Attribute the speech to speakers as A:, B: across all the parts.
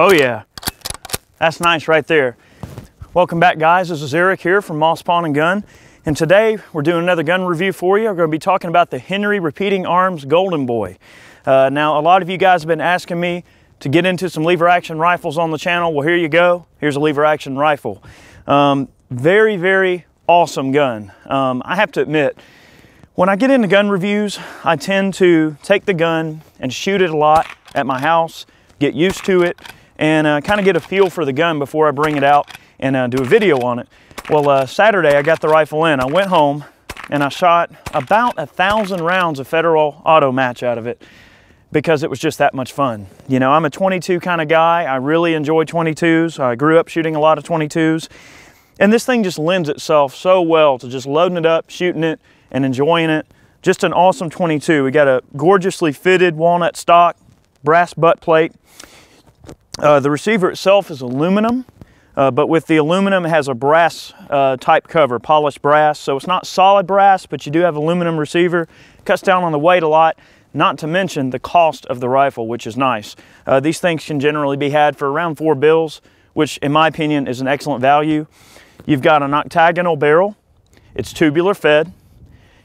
A: Oh yeah, that's nice right there. Welcome back guys, this is Eric here from Moss Pawn and Gun. And today we're doing another gun review for you. We're gonna be talking about the Henry Repeating Arms Golden Boy. Uh, now a lot of you guys have been asking me to get into some lever action rifles on the channel. Well here you go, here's a lever action rifle. Um, very, very awesome gun. Um, I have to admit, when I get into gun reviews, I tend to take the gun and shoot it a lot at my house, get used to it, and uh, kind of get a feel for the gun before I bring it out and uh, do a video on it. Well, uh, Saturday I got the rifle in. I went home and I shot about a thousand rounds of Federal auto match out of it because it was just that much fun. You know, I'm a 22 kind of guy. I really enjoy 22s. I grew up shooting a lot of 22s. And this thing just lends itself so well to just loading it up, shooting it, and enjoying it. Just an awesome 22. We got a gorgeously fitted walnut stock, brass butt plate. Uh, the receiver itself is aluminum, uh, but with the aluminum it has a brass uh, type cover, polished brass. So it's not solid brass, but you do have aluminum receiver. Cuts down on the weight a lot, not to mention the cost of the rifle, which is nice. Uh, these things can generally be had for around four bills, which in my opinion is an excellent value. You've got an octagonal barrel. It's tubular fed.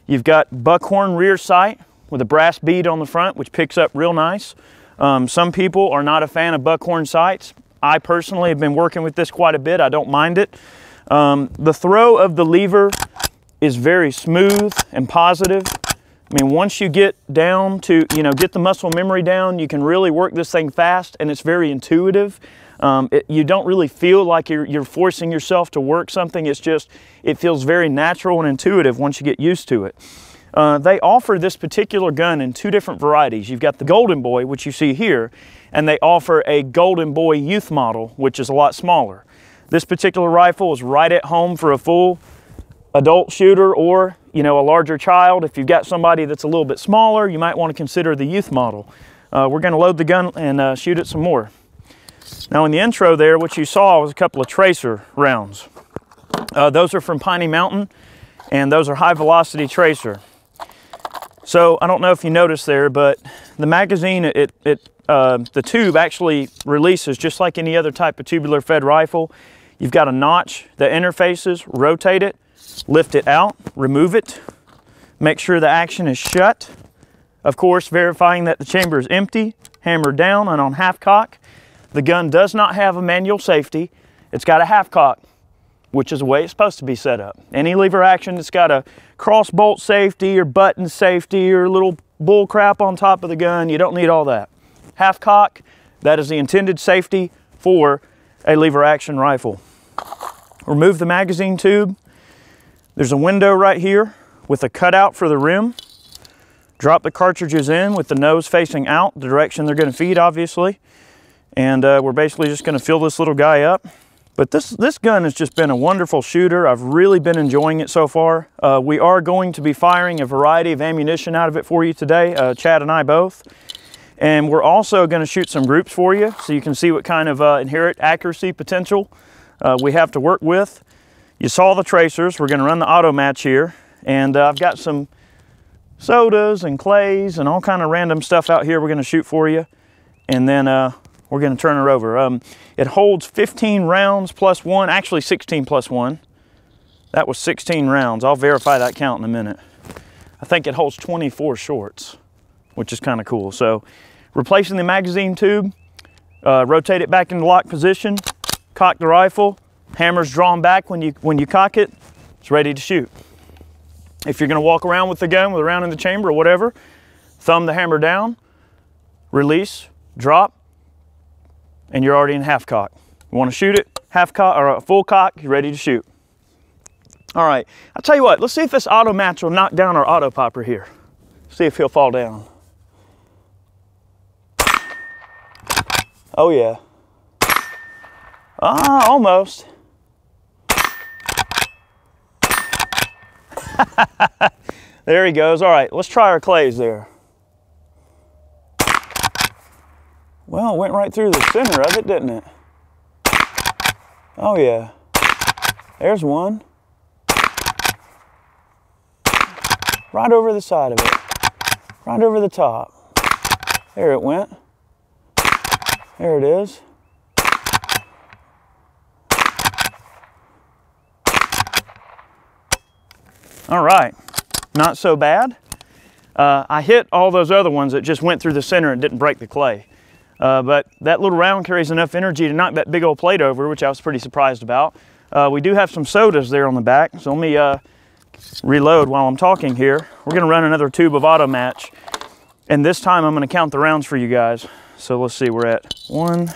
A: You've got buckhorn rear sight with a brass bead on the front, which picks up real nice. Um, some people are not a fan of buckhorn sights. I personally have been working with this quite a bit. I don't mind it. Um, the throw of the lever is very smooth and positive. I mean, once you get down to, you know, get the muscle memory down, you can really work this thing fast and it's very intuitive. Um, it, you don't really feel like you're, you're forcing yourself to work something. It's just, it feels very natural and intuitive once you get used to it. Uh, they offer this particular gun in two different varieties. You've got the Golden Boy, which you see here, and they offer a Golden Boy Youth model, which is a lot smaller. This particular rifle is right at home for a full adult shooter or you know a larger child. If you've got somebody that's a little bit smaller, you might want to consider the youth model. Uh, we're going to load the gun and uh, shoot it some more. Now in the intro there, what you saw was a couple of tracer rounds. Uh, those are from Piney Mountain, and those are high velocity tracer. So I don't know if you noticed there, but the magazine, it, it uh, the tube actually releases just like any other type of tubular fed rifle. You've got a notch that interfaces, rotate it, lift it out, remove it, make sure the action is shut. Of course, verifying that the chamber is empty, hammered down and on half cock. The gun does not have a manual safety. It's got a half cock, which is the way it's supposed to be set up. Any lever action that's got a cross bolt safety or button safety or little bull crap on top of the gun, you don't need all that. Half cock, that is the intended safety for a lever action rifle. Remove the magazine tube. There's a window right here with a cutout for the rim. Drop the cartridges in with the nose facing out, the direction they're gonna feed obviously. And uh, we're basically just gonna fill this little guy up. But this, this gun has just been a wonderful shooter. I've really been enjoying it so far. Uh, we are going to be firing a variety of ammunition out of it for you today, uh, Chad and I both. And we're also gonna shoot some groups for you so you can see what kind of uh, inherent accuracy potential uh, we have to work with. You saw the tracers. We're gonna run the auto match here. And uh, I've got some sodas and clays and all kind of random stuff out here we're gonna shoot for you. And then we're gonna turn her over. Um, it holds 15 rounds plus one, actually 16 plus one. That was 16 rounds. I'll verify that count in a minute. I think it holds 24 shorts, which is kind of cool. So replacing the magazine tube, uh, rotate it back into lock position, cock the rifle, hammer's drawn back when you, when you cock it, it's ready to shoot. If you're gonna walk around with the gun with a round in the chamber or whatever, thumb the hammer down, release, drop, and you're already in half cock. You want to shoot it, half cock or a full cock, you're ready to shoot. All right, I'll tell you what, let's see if this auto match will knock down our auto popper here. See if he'll fall down. Oh yeah. Ah, almost. there he goes. All right, let's try our clays there. Well, it went right through the center of it, didn't it? Oh yeah. There's one. Right over the side of it. Right over the top. There it went. There it is. All right, not so bad. Uh, I hit all those other ones that just went through the center and didn't break the clay. Uh, but that little round carries enough energy to knock that big old plate over, which I was pretty surprised about. Uh, we do have some sodas there on the back, so let me uh, reload while I'm talking here. We're gonna run another tube of auto match, and this time I'm gonna count the rounds for you guys. So let's see, we're at one,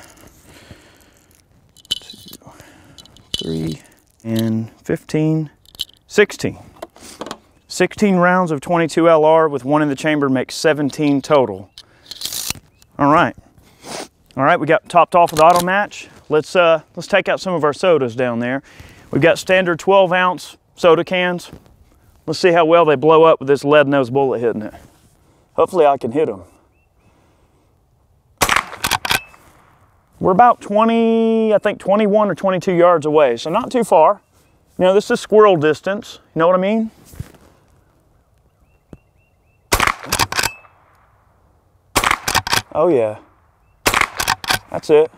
A: two, three, and 15, 16. 16 rounds of 22 LR with one in the chamber makes 17 total. All right. All right, we got topped off with auto match. Let's, uh, let's take out some of our sodas down there. We've got standard 12 ounce soda cans. Let's see how well they blow up with this lead nose bullet hitting it. Hopefully I can hit them. We're about 20, I think 21 or 22 yards away, so not too far. You know, this is squirrel distance. You know what I mean? Oh yeah. That's it.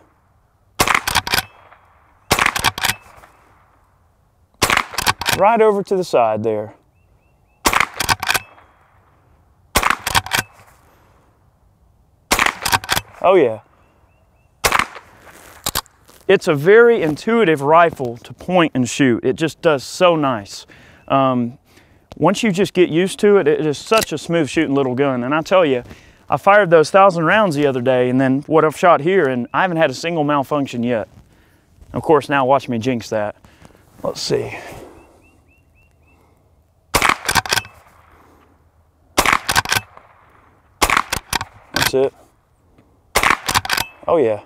A: Right over to the side there. Oh yeah. It's a very intuitive rifle to point and shoot. It just does so nice. Um, once you just get used to it, it is such a smooth shooting little gun. And I tell you, I fired those thousand rounds the other day and then what I've shot here and I haven't had a single malfunction yet. Of course, now watch me jinx that. Let's see. That's it. Oh yeah.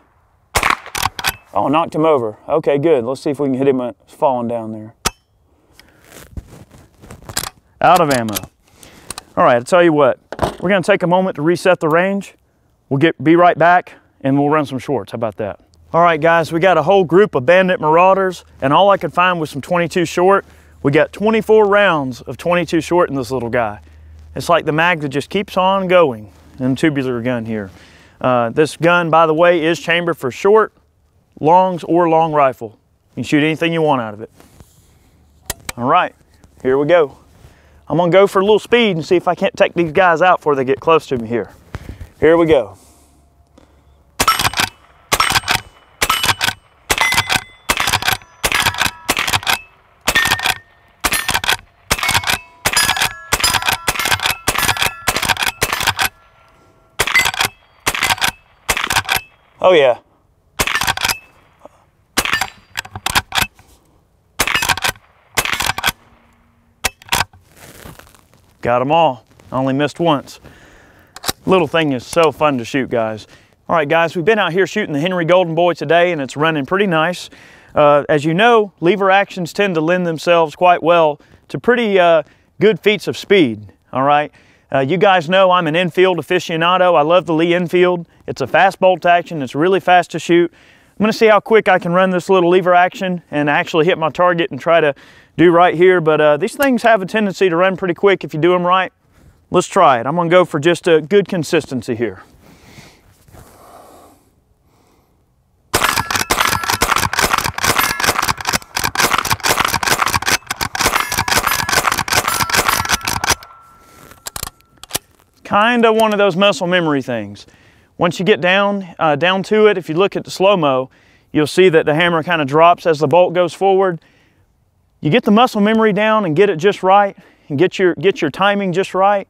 A: Oh, knocked him over. Okay, good. Let's see if we can hit him falling down there. Out of ammo. All right, I'll tell you what. We're gonna take a moment to reset the range. We'll get be right back and we'll run some shorts. How about that? All right, guys, we got a whole group of Bandit Marauders and all I could find was some 22 short. We got 24 rounds of 22 short in this little guy. It's like the mag that just keeps on going in tubular gun here. Uh, this gun, by the way, is chambered for short, longs, or long rifle. You can shoot anything you want out of it. All right, here we go. I'm gonna go for a little speed and see if I can't take these guys out before they get close to me here. Here we go. Oh yeah. Got them all. I only missed once. Little thing is so fun to shoot, guys. All right, guys, we've been out here shooting the Henry Golden Boy today, and it's running pretty nice. Uh, as you know, lever actions tend to lend themselves quite well to pretty uh, good feats of speed, all right? Uh, you guys know I'm an Enfield aficionado. I love the Lee Enfield. It's a fast bolt action. It's really fast to shoot. I'm gonna see how quick I can run this little lever action and actually hit my target and try to do right here. But uh, these things have a tendency to run pretty quick if you do them right. Let's try it. I'm gonna go for just a good consistency here. Kind of one of those muscle memory things. Once you get down, uh, down to it, if you look at the slow-mo, you'll see that the hammer kind of drops as the bolt goes forward. You get the muscle memory down and get it just right and get your, get your timing just right,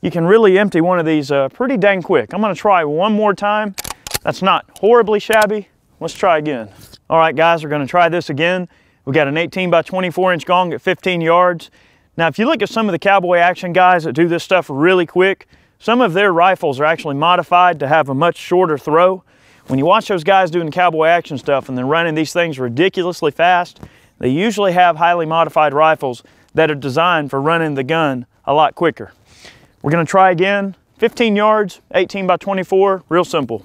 A: you can really empty one of these uh, pretty dang quick. I'm gonna try one more time. That's not horribly shabby. Let's try again. All right, guys, we're gonna try this again. We got an 18 by 24 inch gong at 15 yards. Now, if you look at some of the cowboy action guys that do this stuff really quick, some of their rifles are actually modified to have a much shorter throw. When you watch those guys doing cowboy action stuff and they're running these things ridiculously fast, they usually have highly modified rifles that are designed for running the gun a lot quicker. We're gonna try again, 15 yards, 18 by 24, real simple.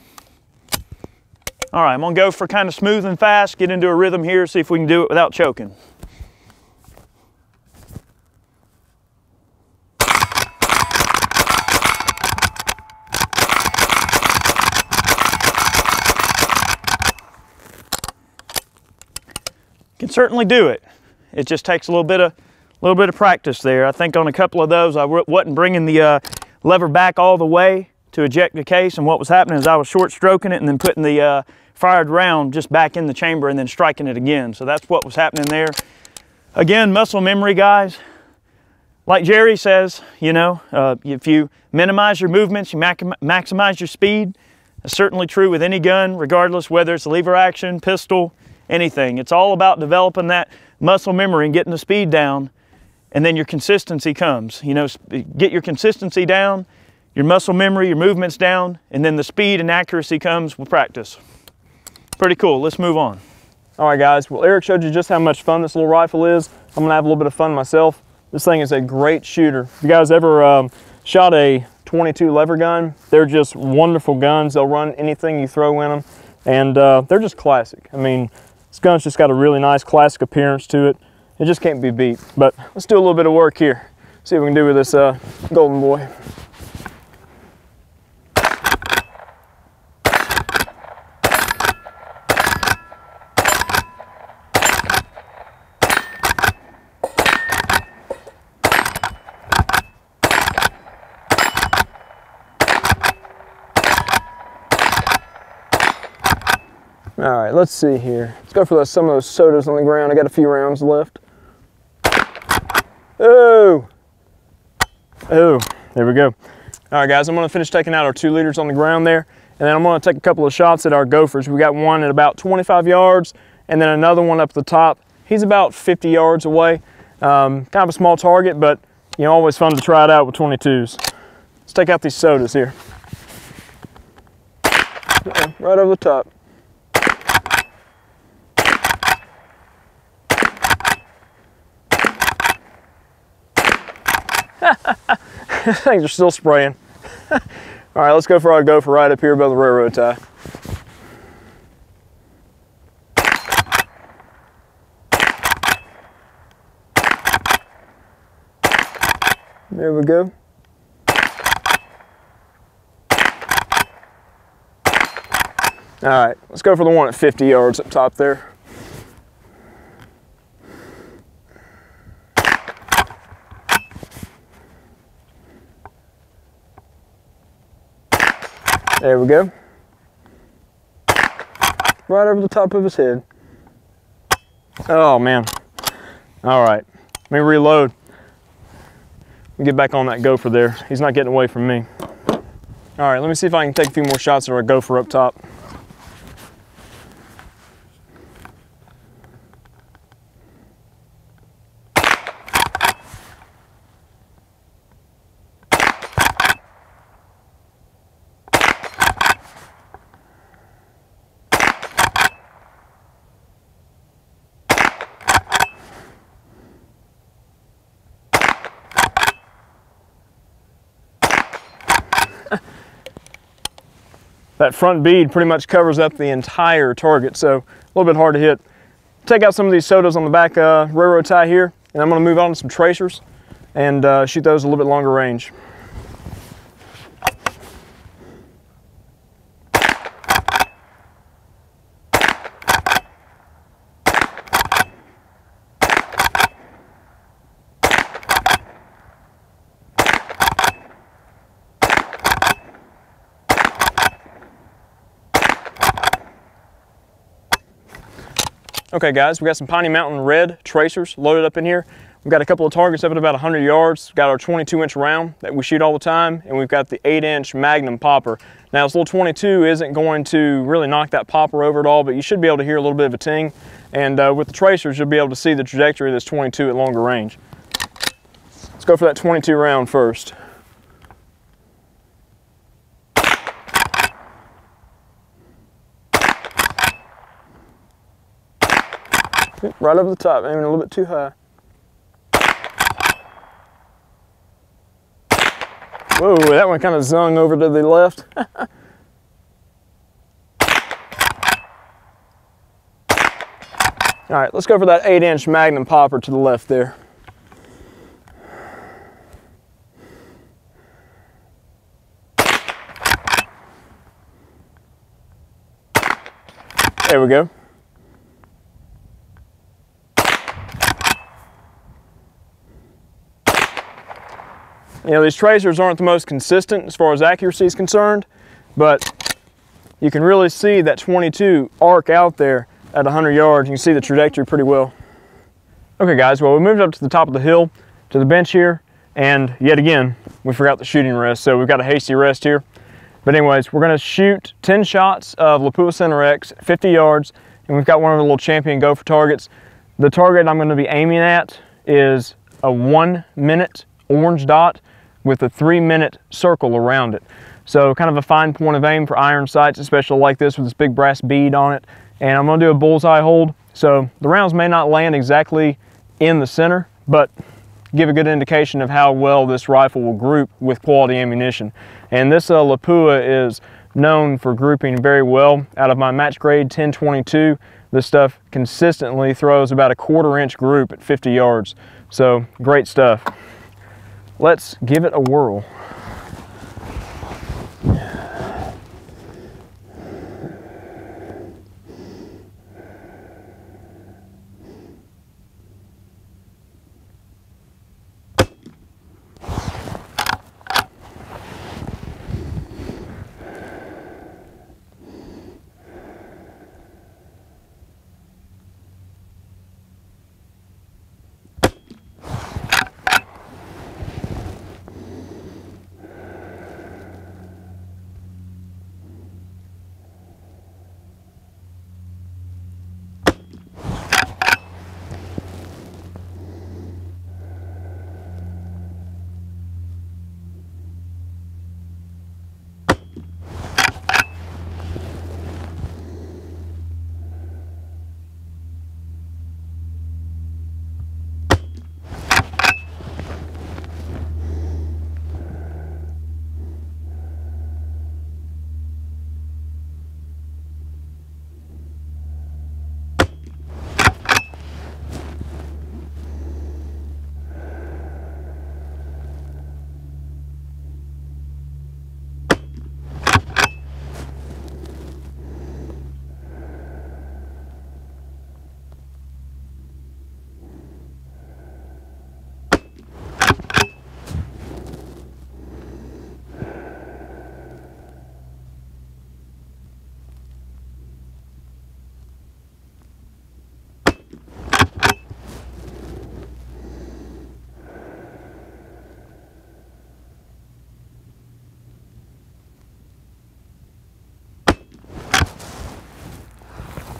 A: All right, I'm gonna go for kind of smooth and fast, get into a rhythm here, see if we can do it without choking. Can certainly do it. It just takes a little bit of a little bit of practice there. I think on a couple of those, I wasn't bringing the uh, lever back all the way to eject the case. And what was happening is I was short stroking it and then putting the uh, fired round just back in the chamber and then striking it again. So that's what was happening there. Again, muscle memory, guys. Like Jerry says, you know, uh, if you minimize your movements, you maximize your speed. That's certainly true with any gun, regardless whether it's a lever action, pistol, anything. It's all about developing that muscle memory and getting the speed down, and then your consistency comes. You know, get your consistency down, your muscle memory, your movements down, and then the speed and accuracy comes with practice. Pretty cool. Let's move on.
B: All right, guys. Well, Eric showed you just how much fun this little rifle is. I'm gonna have a little bit of fun myself. This thing is a great shooter. If you guys ever um, shot a 22 lever gun, they're just wonderful guns. They'll run anything you throw in them, and uh, they're just classic. I mean, this gun's just got a really nice classic appearance to it. It just can't be beat. But let's do a little bit of work here. See what we can do with this uh, Golden Boy. All right, let's see here. Let's go for those, some of those sodas on the ground. I got a few rounds left. Oh, oh, there we go. All right, guys, I'm gonna finish taking out our two liters on the ground there, and then I'm gonna take a couple of shots at our gophers. We got one at about 25 yards, and then another one up the top. He's about 50 yards away. Um, kind of a small target, but you know, always fun to try it out with 22s. Let's take out these sodas here. Right over the top. Things are still spraying. All right, let's go for our gopher right up here above the railroad tie. There we go. All right, let's go for the one at 50 yards up top there. There we go. Right over the top of his head. Oh man. All right, let me reload. Get back on that gopher there. He's not getting away from me. All right, let me see if I can take a few more shots at our gopher up top. That front bead pretty much covers up the entire target, so a little bit hard to hit. Take out some of these sodas on the back uh, railroad tie here, and I'm gonna move on to some tracers and uh, shoot those a little bit longer range. Okay guys, we got some Piney Mountain Red tracers loaded up in here. We've got a couple of targets up at about 100 yards. We've got our 22 inch round that we shoot all the time, and we've got the 8 inch Magnum popper. Now this little 22 isn't going to really knock that popper over at all, but you should be able to hear a little bit of a ting. And uh, with the tracers, you'll be able to see the trajectory of this 22 at longer range. Let's go for that 22 round first. Right over the top, aiming a little bit too high. Whoa, that one kind of zung over to the left. All right, let's go for that eight inch Magnum popper to the left there. There we go. You know, these tracers aren't the most consistent as far as accuracy is concerned, but you can really see that 22 arc out there at 100 yards. You can see the trajectory pretty well. Okay guys, well we moved up to the top of the hill to the bench here and yet again, we forgot the shooting rest. So we've got a hasty rest here. But anyways, we're gonna shoot 10 shots of Lapua Center X, 50 yards, and we've got one of the little champion gopher targets. The target I'm gonna be aiming at is a one minute orange dot with a three minute circle around it. So kind of a fine point of aim for iron sights, especially like this with this big brass bead on it. And I'm gonna do a bullseye hold. So the rounds may not land exactly in the center, but give a good indication of how well this rifle will group with quality ammunition. And this uh, Lapua is known for grouping very well. Out of my match grade 1022, this stuff consistently throws about a quarter inch group at 50 yards. So great stuff. Let's give it a whirl.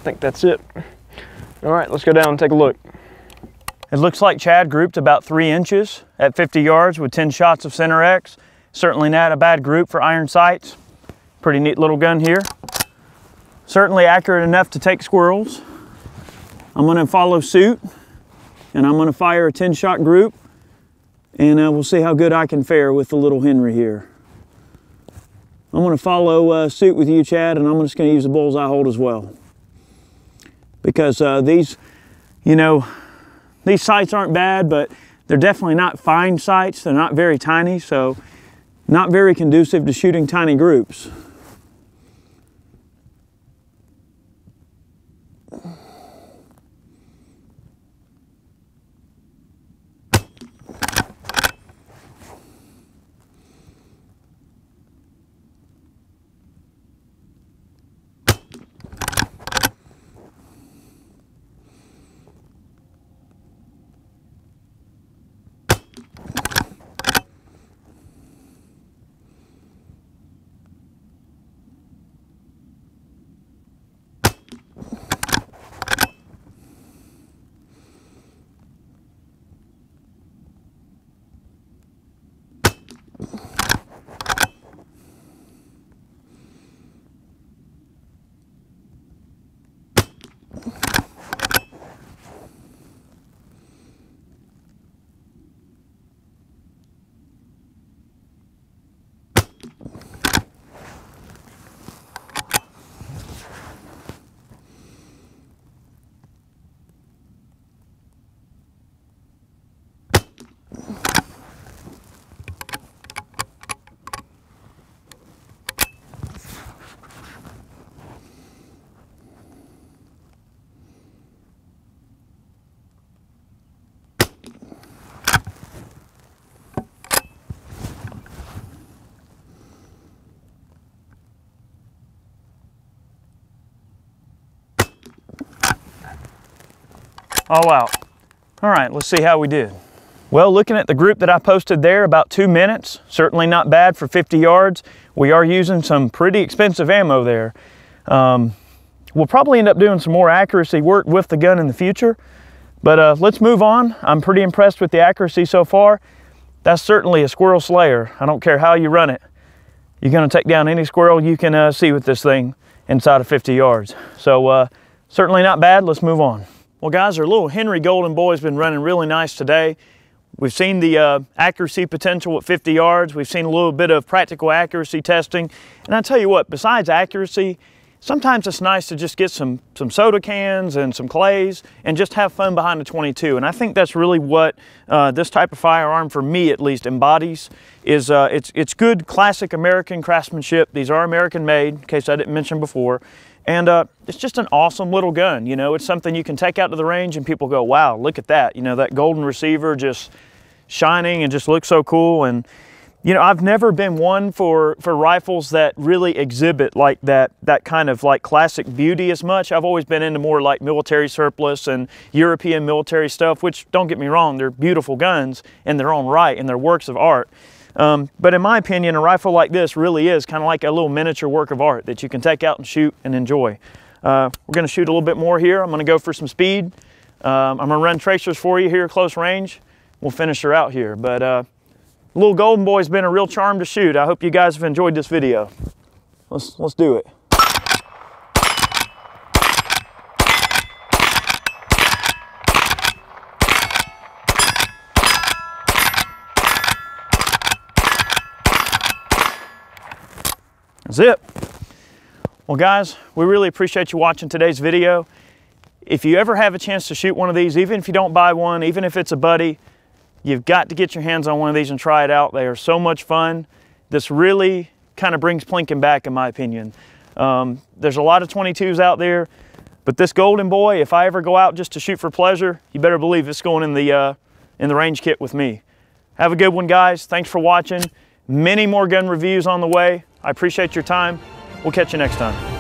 B: Think that's it. All right, let's go down and take a look.
A: It looks like Chad grouped about three inches at 50 yards with 10 shots of Center X. Certainly not a bad group for iron sights. Pretty neat little gun here. Certainly accurate enough to take squirrels. I'm gonna follow suit and I'm gonna fire a 10 shot group and uh, we'll see how good I can fare with the little Henry here. I'm gonna follow uh, suit with you, Chad, and I'm just gonna use the bullseye hold as well because uh, these, you know, these sights aren't bad, but they're definitely not fine sights. They're not very tiny, so not very conducive to shooting tiny groups. All out. All right, let's see how we did. Well, looking at the group that I posted there, about two minutes, certainly not bad for 50 yards. We are using some pretty expensive ammo there. Um, we'll probably end up doing some more accuracy work with the gun in the future, but uh, let's move on. I'm pretty impressed with the accuracy so far. That's certainly a squirrel slayer. I don't care how you run it. You're gonna take down any squirrel you can uh, see with this thing inside of 50 yards. So uh, certainly not bad, let's move on. Well guys, our little Henry Golden Boy has been running really nice today. We've seen the uh, accuracy potential at 50 yards. We've seen a little bit of practical accuracy testing. And I tell you what, besides accuracy, sometimes it's nice to just get some, some soda cans and some clays and just have fun behind the 22. And I think that's really what uh, this type of firearm, for me at least, embodies. Is uh, it's, it's good classic American craftsmanship. These are American made, in case I didn't mention before. And uh, it's just an awesome little gun. You know, it's something you can take out to the range and people go, wow, look at that. You know, that golden receiver just shining and just looks so cool. And, you know, I've never been one for, for rifles that really exhibit like that, that kind of like classic beauty as much. I've always been into more like military surplus and European military stuff, which don't get me wrong, they're beautiful guns in their own right and they're works of art. Um, but in my opinion, a rifle like this really is kind of like a little miniature work of art that you can take out and shoot and enjoy. Uh, we're going to shoot a little bit more here. I'm going to go for some speed. Um, I'm going to run tracers for you here close range. We'll finish her out here. But uh, little golden boy's been a real charm to shoot. I hope you guys have enjoyed this video. Let's, let's do it. Zip. Well guys, we really appreciate you watching today's video. If you ever have a chance to shoot one of these, even if you don't buy one, even if it's a buddy, you've got to get your hands on one of these and try it out. They are so much fun. This really kind of brings plinking back in my opinion. Um, there's a lot of 22s out there, but this Golden Boy, if I ever go out just to shoot for pleasure, you better believe it's going in the, uh, in the range kit with me. Have a good one, guys. Thanks for watching. Many more gun reviews on the way. I appreciate your time. We'll catch you next time.